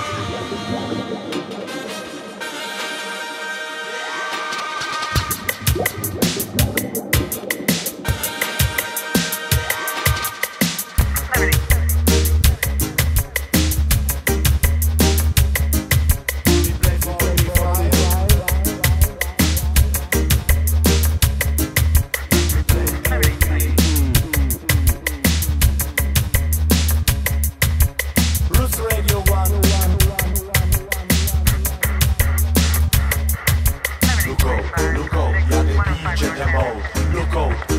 Bye. look out.